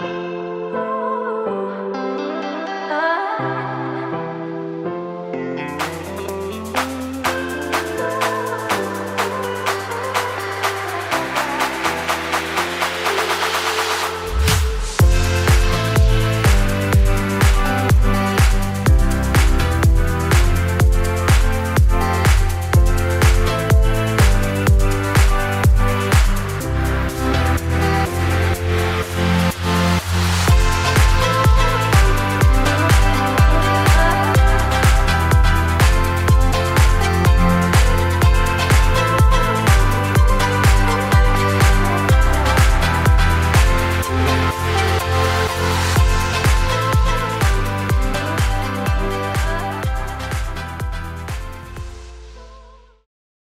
Bye.